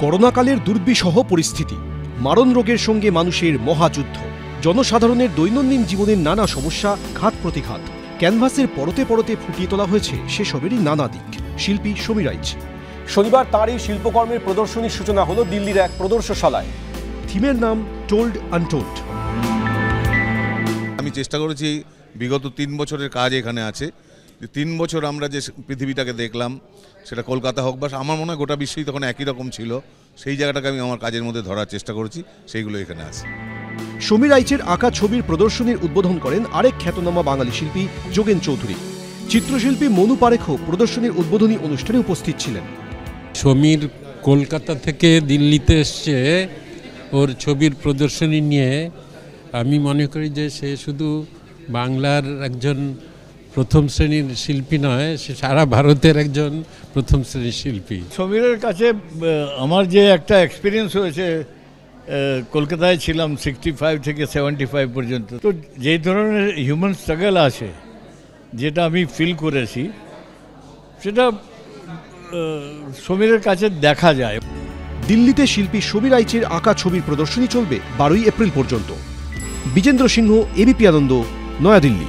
করোনাকালের দুর্বিষহ পরিস্থিতি মারণ রোগের সঙ্গে মানুষের মহাযুদ্ধ জনসাধারণের দৈনন্দিন জীবনের নানা সমস্যা ঘাত প্রতিঘাত ক্যানভাসের পরতে পরতে ফুটিয়ে তোলা হয়েছে সেসবেরই নানা দিক। শিল্পী সমীরাইচ শনিবার তার এই শিল্পকর্মের প্রদর্শনীর সূচনা হলো দিল্লির এক প্রদর্শনশালায় থিমের নাম টোল্ড আনটোল্ড আমি চেষ্টা করেছি বিগত তিন বছরের কাজ এখানে আছে। যে তিন বছর আমরা যে পৃথিবীটাকে দেখলাম সেটা কলকাতা হোক বা আমার মনে হয় গোটা বিশ্বই তখন একই রকম ছিল। সেই জায়গাটাকে আমি আমার কাজের মধ্যে ধরার চেষ্টা করেছি সেইগুলো এখানে আছে। সমীর আইচের আঁকা ছবির প্রদর্শনীর উদ্বোধন করেন আরেক খ্যাতনামা বাঙালি শিল্পী যোগেন চৌধুরী। চিত্রশিল্পী মনু পারেখও প্রদর্শনীর উদ্বোধনী অনুষ্ঠানে উপস্থিত ছিলেন। সমীর কলকাতা থেকে দিল্লিতে এসছে ওর ছবির প্রদর্শনী নিয়ে। আমি মনে করি যে সে শুধু বাংলার একজন প্রথম শ্রেণির শিল্পী নয় সে সারা ভারতের একজন প্রথম শ্রেণির শিল্পী। সমীরের কাছে আমার যে একটা এক্সপিরিয়েন্স হয়েছে কলকাতায় ছিলাম সিক্সটি ফাইভ থেকে সেভেন্টি ফাইভ পর্যন্ত। তো যেই ধরনের হিউম্যান স্ট্রাগল আছে যেটা আমি ফিল করেছি সেটা সমীরের কাছে দেখা যায়। দিল্লিতে শিল্পী সমীর আইচের আঁকা ছবির প্রদর্শনী চলবে বারোই এপ্রিল পর্যন্ত। বিজেন্দ্র সিংহ এবিপি আনন্দ নয়াদিল্লি।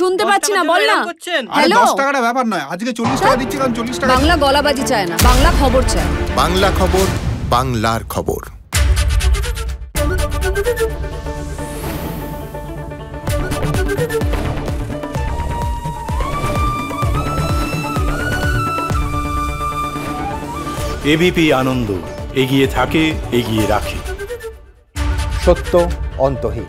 শুনতে পাচ্ছি না বল না। হ্যালো? দশ টাকাটা ব্যাপার নয়। আজকে চল্লিশ টাকা দিচ্ছি কারণ চল্লিশ টাকা বাংলা গলাবাজি চায় না বাংলা খবর চায়। বাংলা খবর বাংলার খবর। এবিপি আনন্দ এগিয়ে থাকে এগিয়ে রাখে। সত্য অন্তহীন।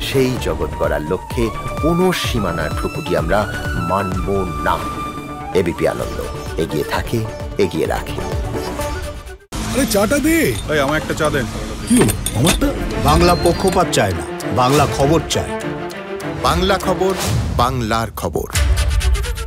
সেই জগৎ গড়ার লক্ষ্যে কোনো সীমানার ঠুকুটি আমরা মানব না। এবিপি আনন্দ এগিয়ে থাকে এগিয়ে রাখে। আরে চাটা দে। এই আমার একটা চা দেন। কি আমারটা? বাংলা পক্ষপাত চায় না বাংলা খবর চায়। বাংলা খবর বাংলার খবর।